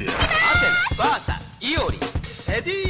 アテナ VS イオリエディ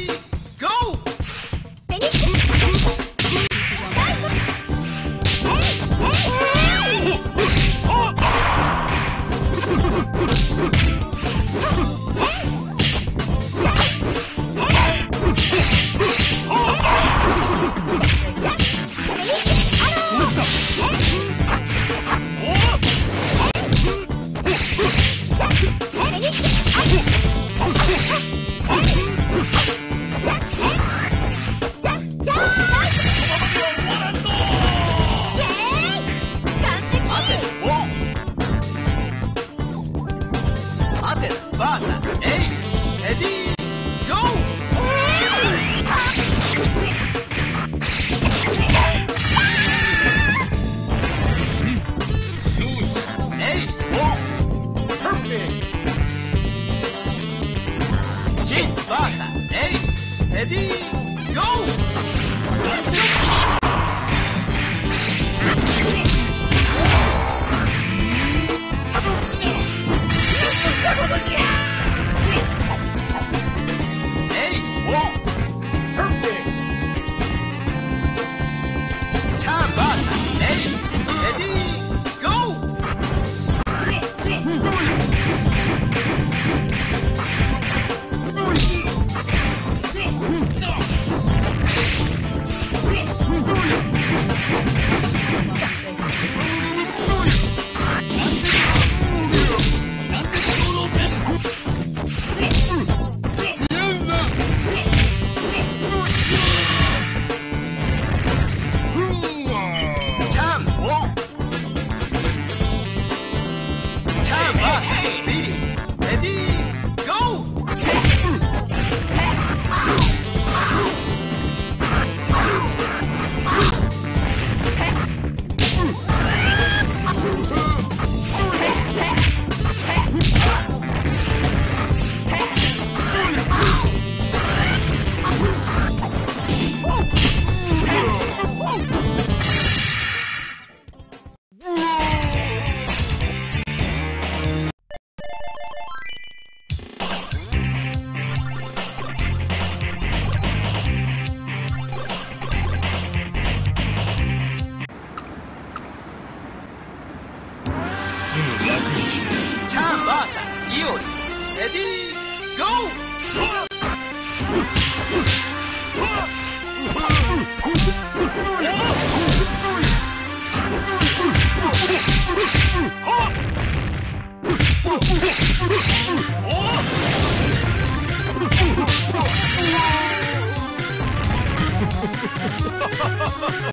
Ha ha ha ha!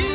Yes!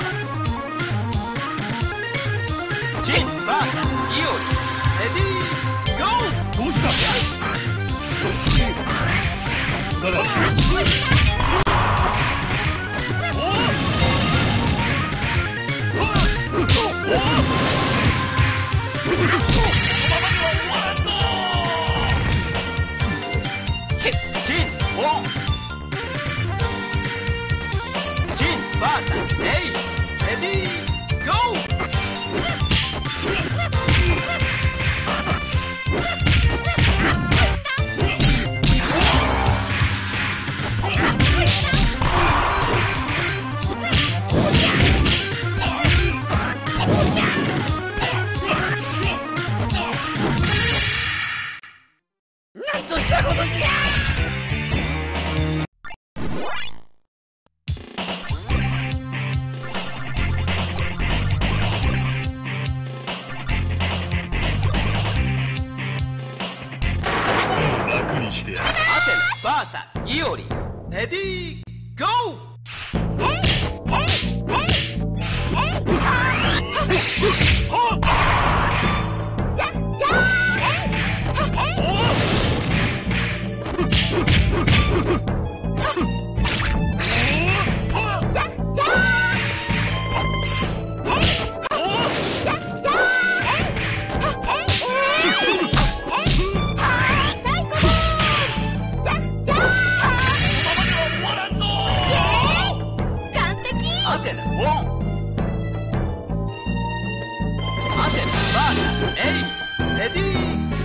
Ha ha ha! Hey, Eddie!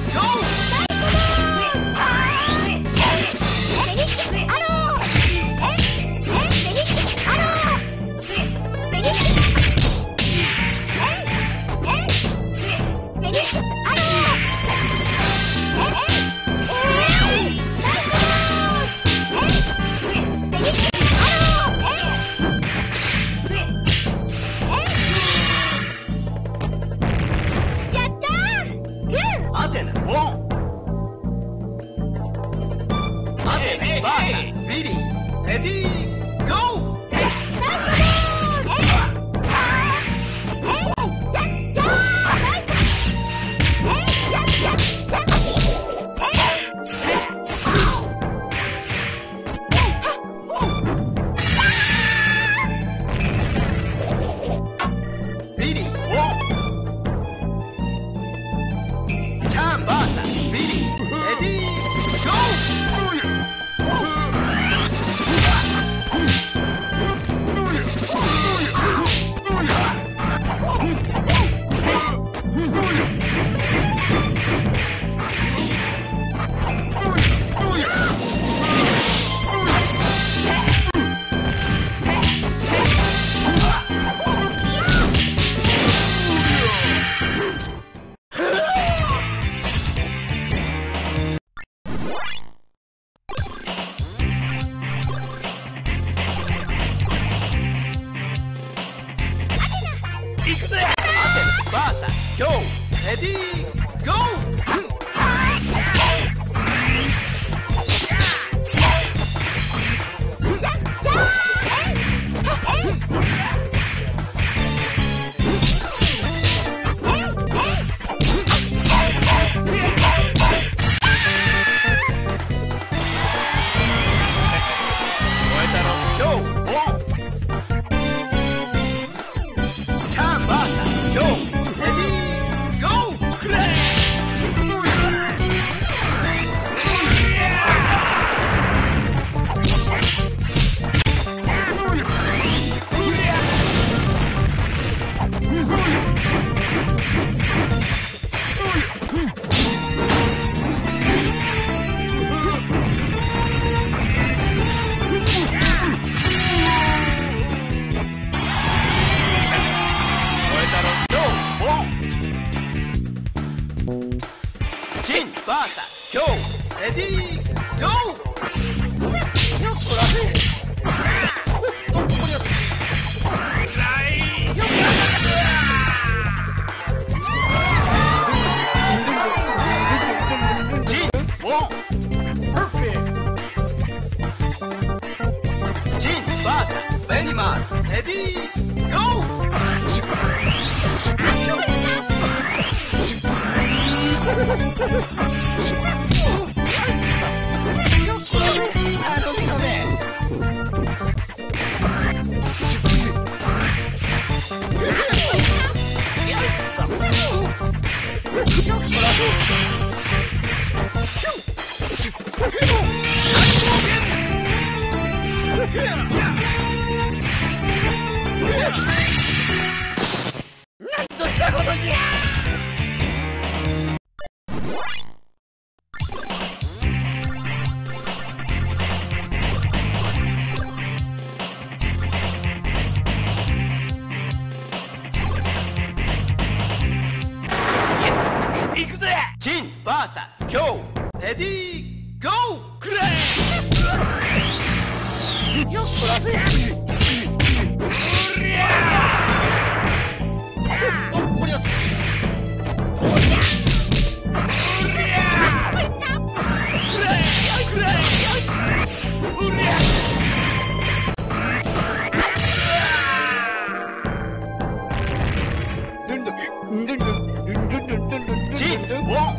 进，往，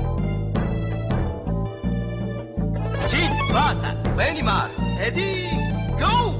进，发！来尼玛，Ready, Go！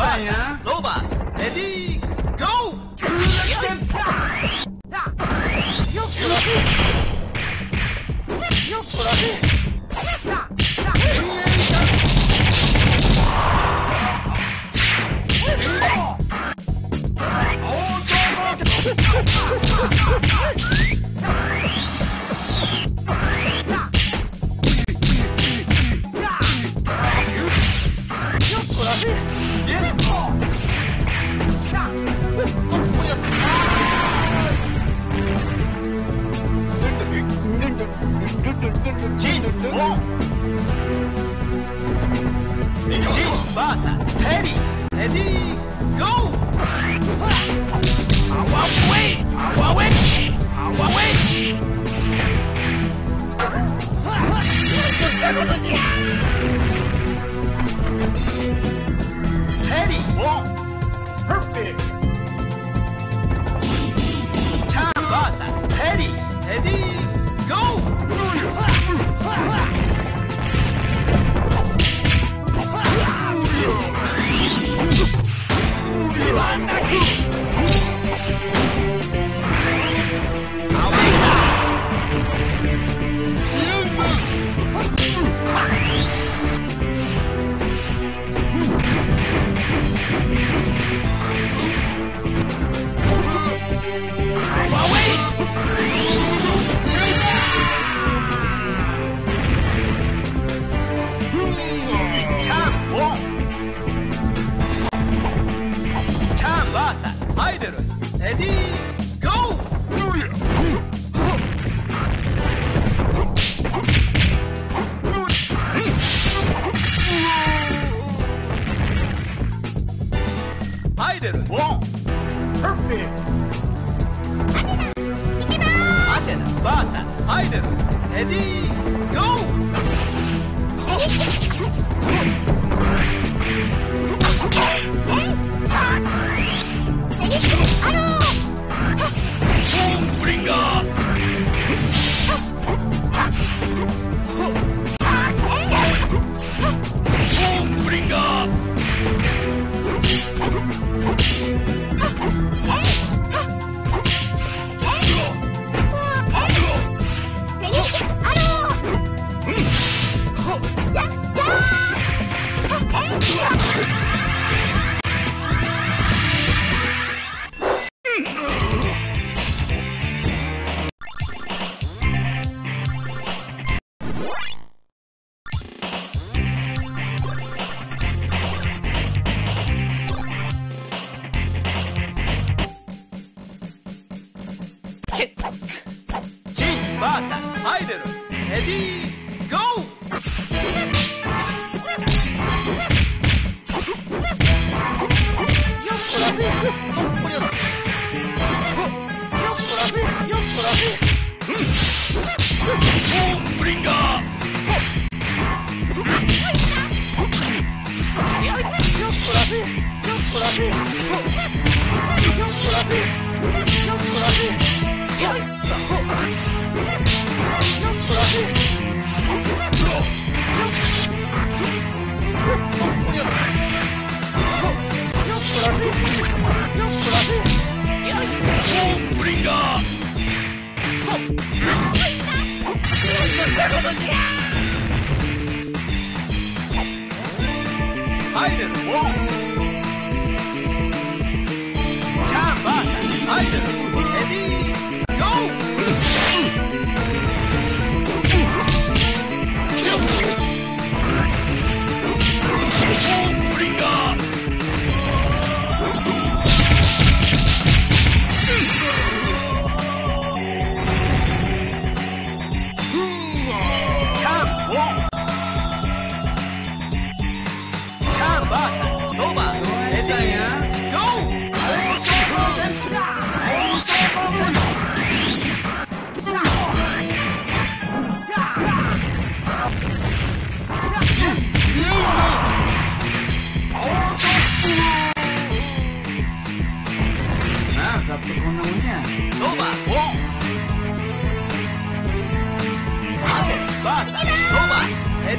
back. Back. ready, go! Ha ha ha!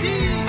Medina.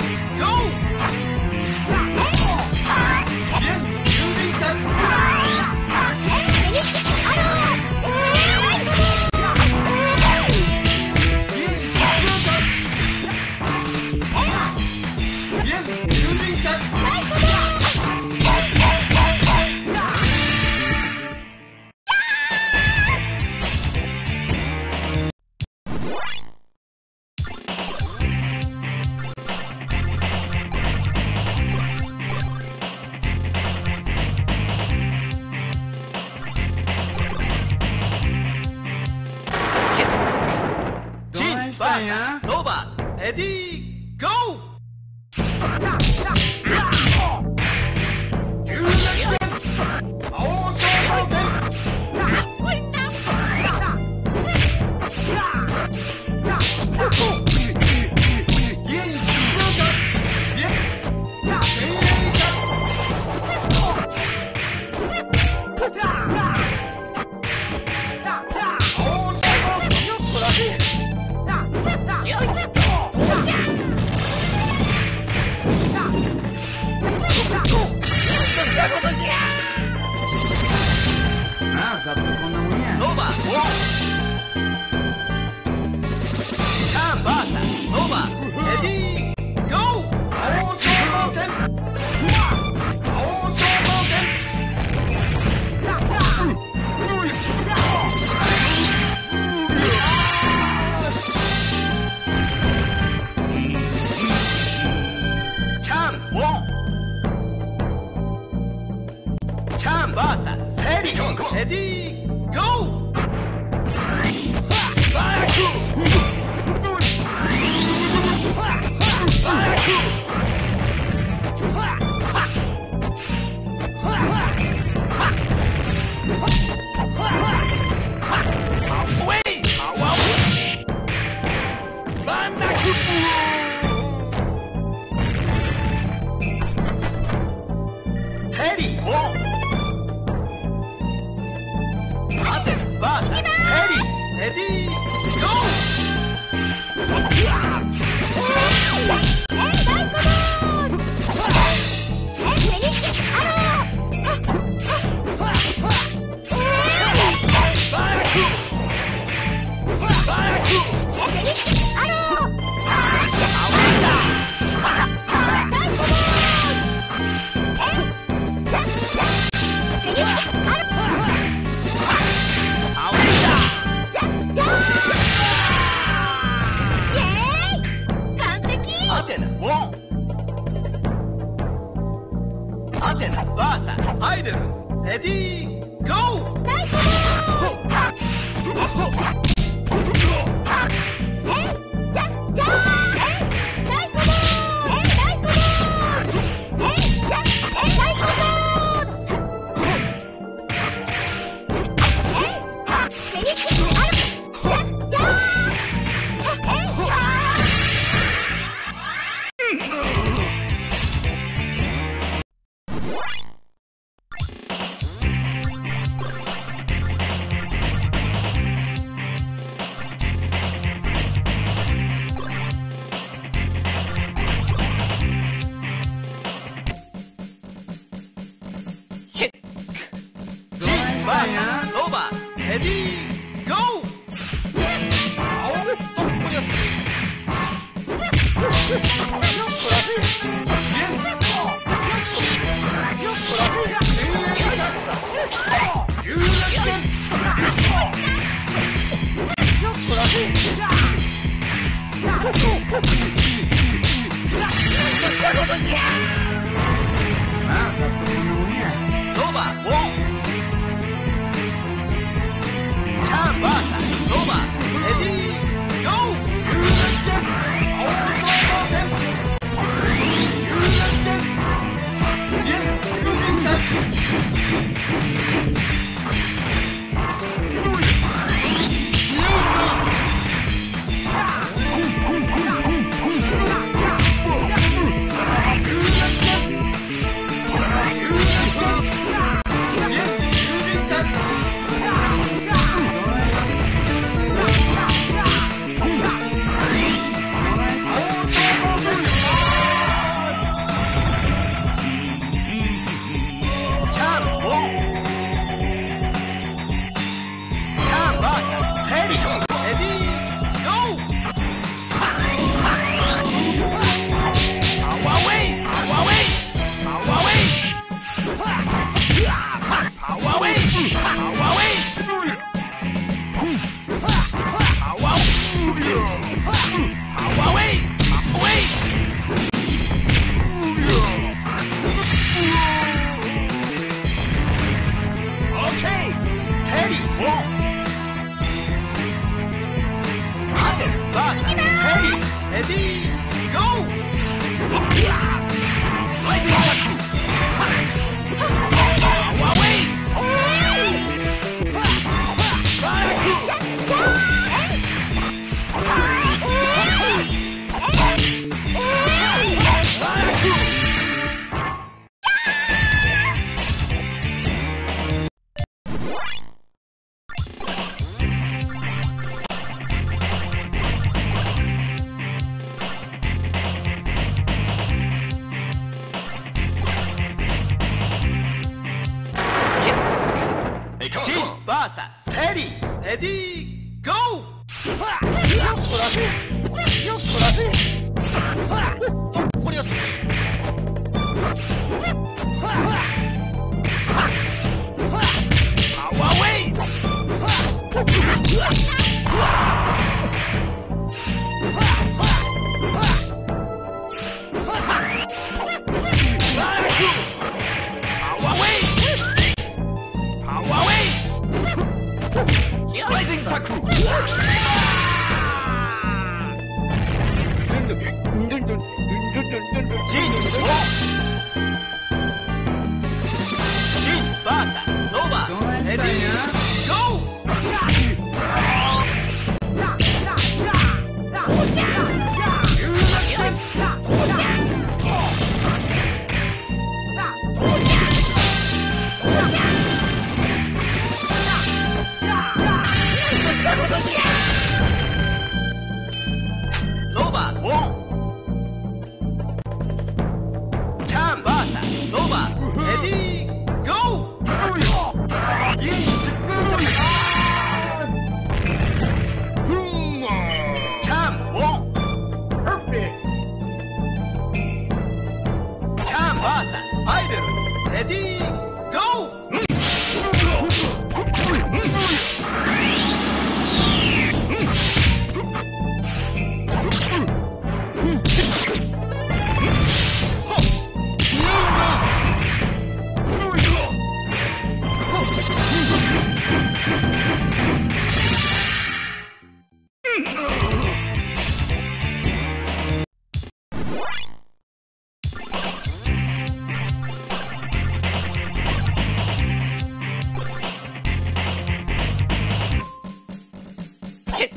チク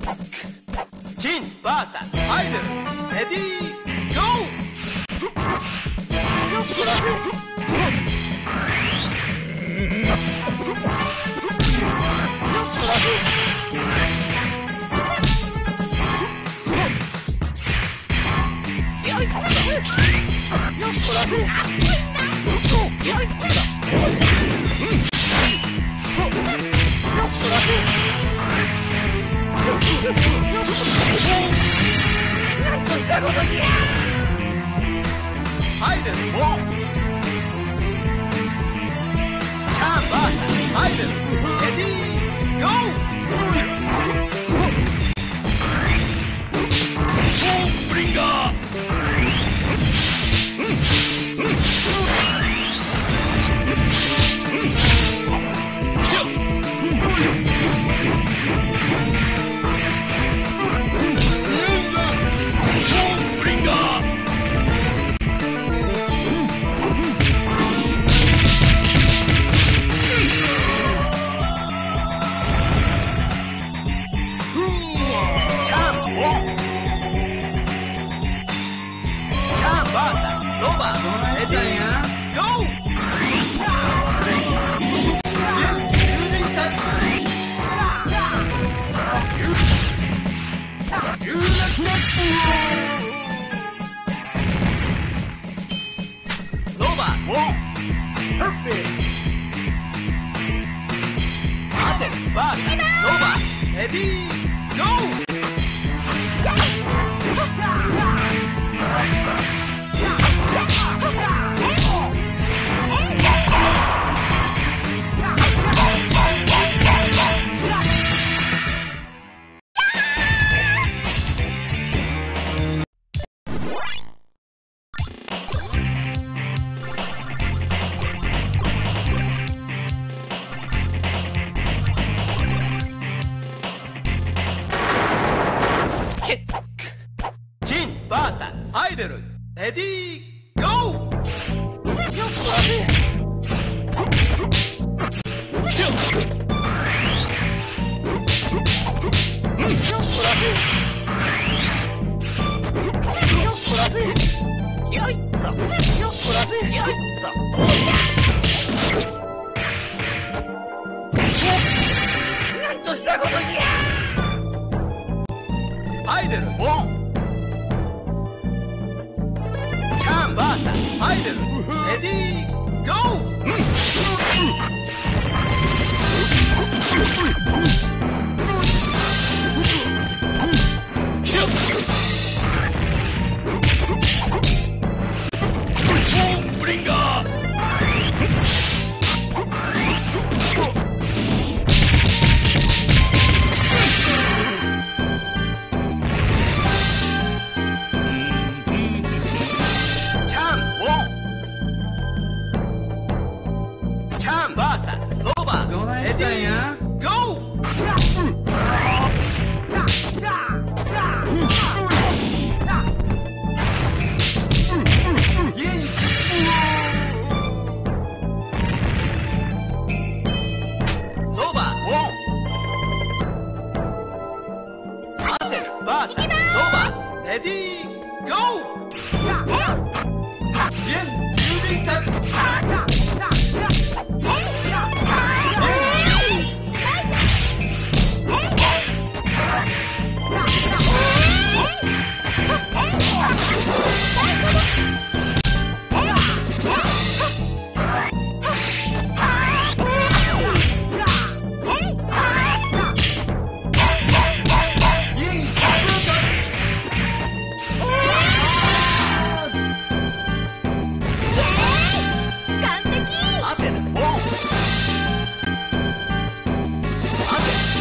チン VS アイドルレディーゴーよっ Haydi hop. Çabak. Haydi. Ready. Go. Bringa. Ready?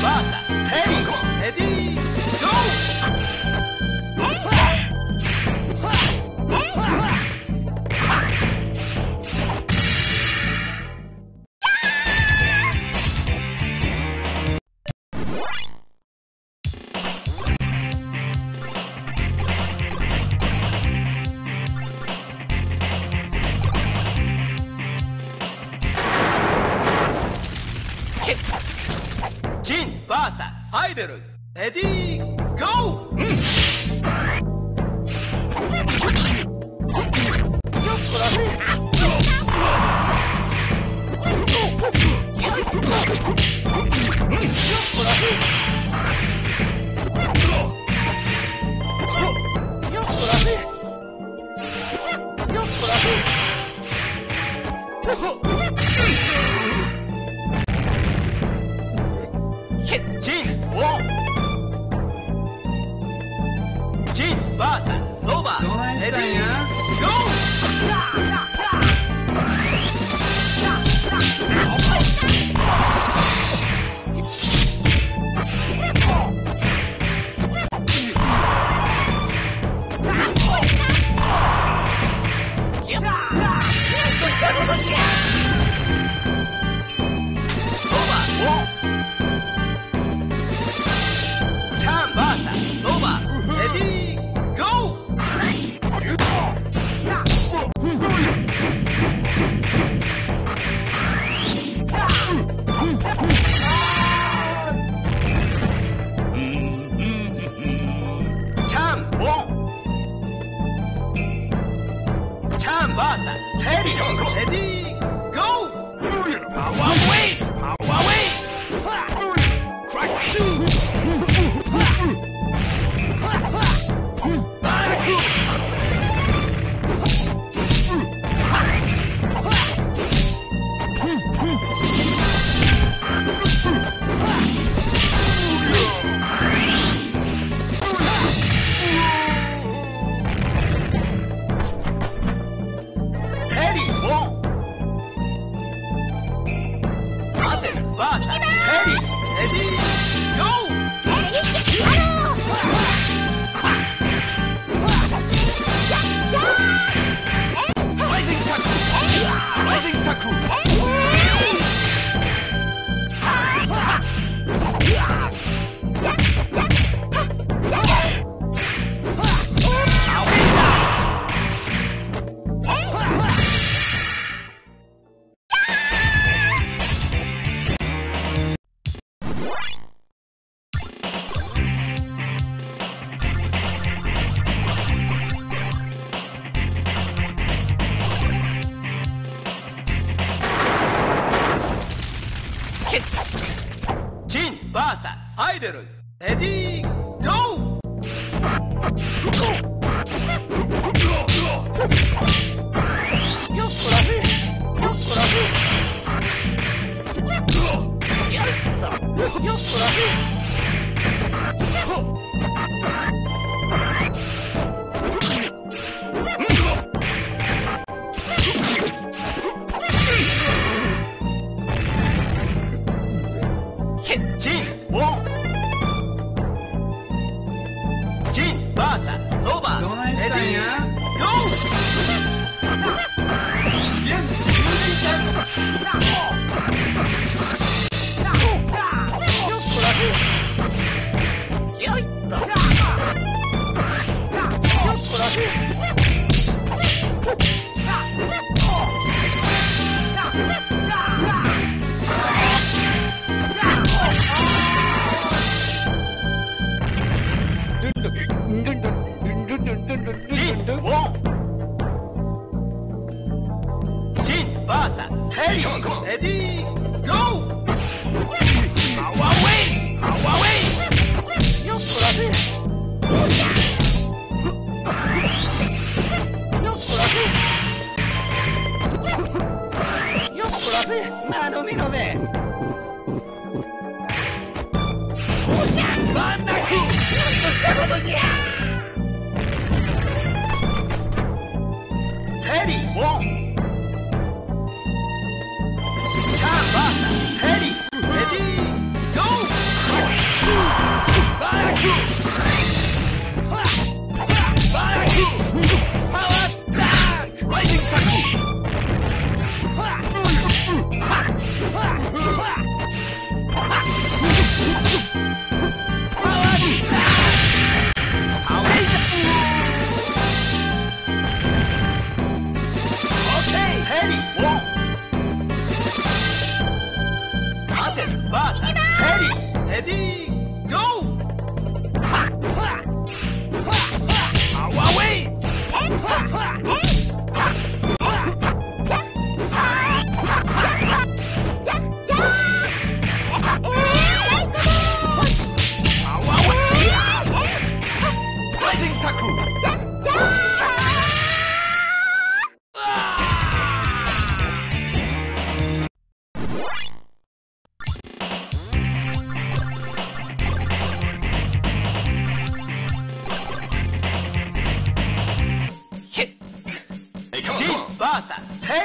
バータ、レディー、ゴー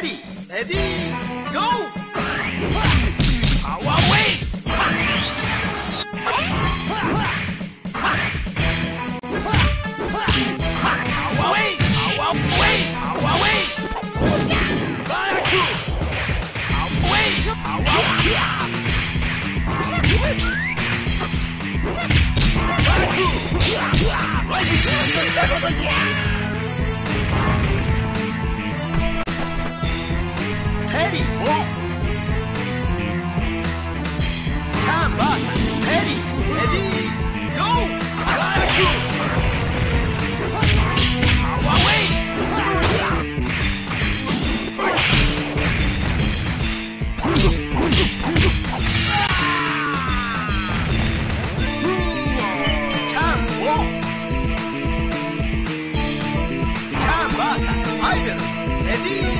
Ready, ready, go! Power away! Away! Away! リーチャンバーレディレディーゴーーアワウェイルレディー